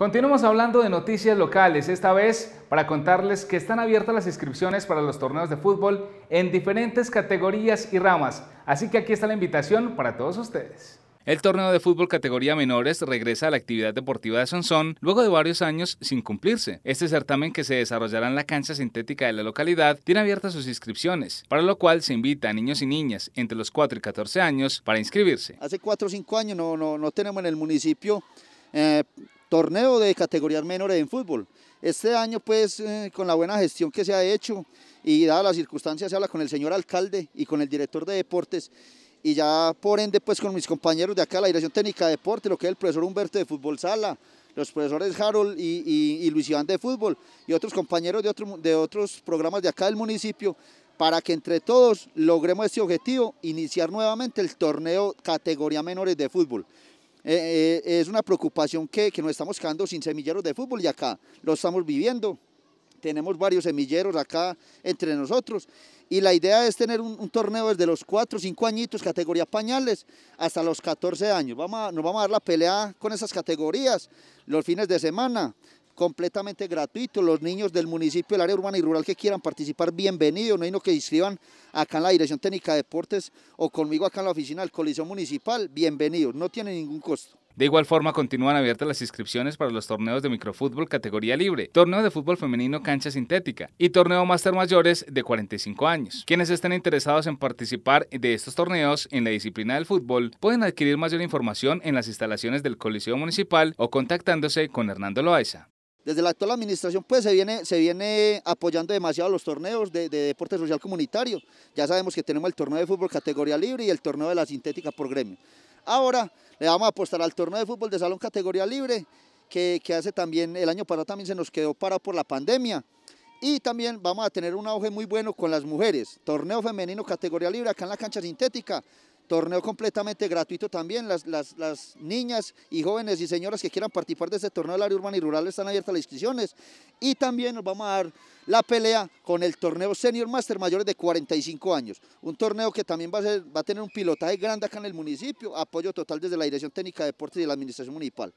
Continuamos hablando de noticias locales, esta vez para contarles que están abiertas las inscripciones para los torneos de fútbol en diferentes categorías y ramas, así que aquí está la invitación para todos ustedes. El torneo de fútbol categoría menores regresa a la actividad deportiva de Sonsón luego de varios años sin cumplirse. Este certamen que se desarrollará en la cancha sintética de la localidad tiene abiertas sus inscripciones, para lo cual se invita a niños y niñas entre los 4 y 14 años para inscribirse. Hace 4 o 5 años no, no, no tenemos en el municipio eh, torneo de categorías menores en fútbol. Este año pues eh, con la buena gestión que se ha hecho y dadas las circunstancias se habla con el señor alcalde y con el director de deportes y ya por ende pues con mis compañeros de acá, la Dirección Técnica de Deporte, lo que es el profesor Humberto de Fútbol Sala, los profesores Harold y, Luis Iván de Fútbol y otros compañeros de, de otros programas de acá del municipio para que entre todos logremos este objetivo, iniciar nuevamente el torneo categoría menores de fútbol. Eh, eh, es una preocupación que, que nos estamos quedando sin semilleros de fútbol y acá lo estamos viviendo. Tenemos varios semilleros acá entre nosotros y la idea es tener un, torneo desde los 4 o 5 añitos, categoría pañales, hasta los 14 años. Vamos nos vamos a dar la pelea con esas categorías los fines de semana completamente gratuito. Los niños del municipio, del área urbana y rural que quieran participar, bienvenidos. No hay no que inscriban acá en la Dirección Técnica de Deportes o conmigo acá en la oficina del Coliseo Municipal, bienvenidos. No tiene ningún costo. De igual forma, continúan abiertas las inscripciones para los torneos de microfútbol categoría libre, torneo de fútbol femenino cancha sintética y torneo máster mayores de 45 años. Quienes estén interesados en participar de estos torneos en la disciplina del fútbol pueden adquirir mayor información en las instalaciones del Coliseo Municipal o contactándose con Hernando Loaiza. Desde la actual administración pues se viene, se viene apoyando demasiado los torneos de, deporte social comunitario. Ya sabemos que tenemos el torneo de fútbol categoría libre y el torneo de la sintética por gremio. Ahora le vamos a apostar al torneo de fútbol de salón categoría libre, que, que hace también, el año pasado también se nos quedó parado por la pandemia. Y también vamos a tener un auge muy bueno con las mujeres. Torneo femenino categoría libre acá en la cancha sintética torneo completamente gratuito también. Las, las, niñas y jóvenes y señoras que quieran participar de este torneo del área urbana y rural están abiertas las inscripciones. Y también nos vamos a dar la pelea con el torneo Senior Master mayores de 45 años. Un torneo que también va a, ser, va a tener un pilotaje grande acá en el municipio, apoyo total desde la Dirección Técnica de Deportes y la Administración Municipal.